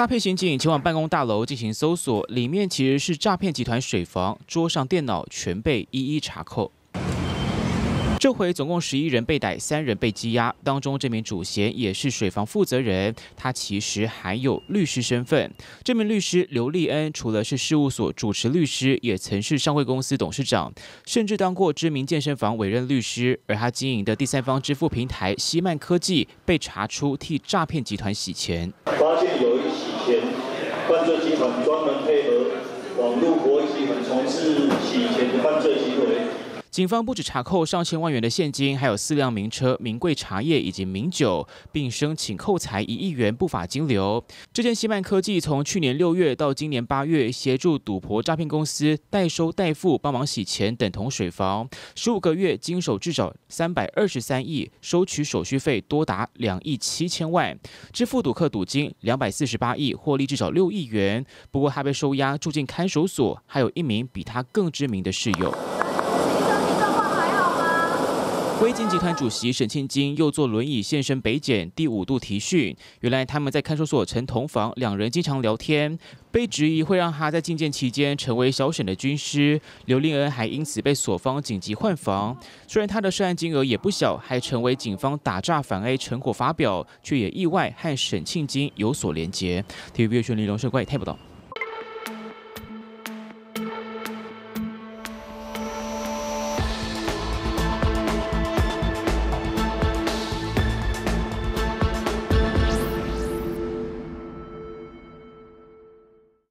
搭配刑警前往办公大楼进行搜索，里面其实是诈骗集团水房，桌上电脑全被一一查扣。这回总共十一人被逮，三人被羁押，当中这名主嫌也是水房负责人，他其实还有律师身份。这名律师刘立恩除了是事务所主持律师，也曾是上会公司董事长，甚至当过知名健身房委任律师。而他经营的第三方支付平台西曼科技被查出替诈骗集团洗钱，发现有一钱犯罪集团专门配合网络国际很从事洗钱的。警方不止查扣上千万元的现金，还有四辆名车、名贵茶叶以及名酒，并申请扣财一亿元不法金流。这件西曼科技从去年六月到今年八月，协助赌博诈骗公司代收代付、帮忙洗钱，等同水房。十五个月经手至少三百二十三亿，收取手续费多达两亿七千万，支付赌客赌金两百四十八亿，获利至少六亿元。不过他被收押住进看守所，还有一名比他更知名的室友。辉金集团主席沈庆金又坐轮椅现身北检，第五度提讯。原来他们在看守所曾同房，两人经常聊天，被质疑会让他在觐见期间成为小沈的军师。刘令恩还因此被所方紧急换房。虽然他的涉案金额也不小，还成为警方打诈反 A 成果发表，却也意外和沈庆金有所连结。TVB 宣立龙社怪太不到。